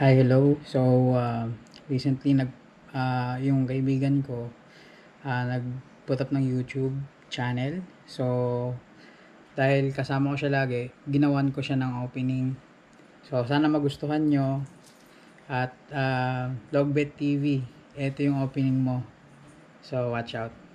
Hi, hello. So, uh, recently nag uh, yung kaibigan ko uh, nag-put up ng YouTube channel. So, dahil kasama ko siya lagi, ginawan ko siya ng opening. So, sana magustuhan nyo. At uh, Logbet TV, ito yung opening mo. So, watch out.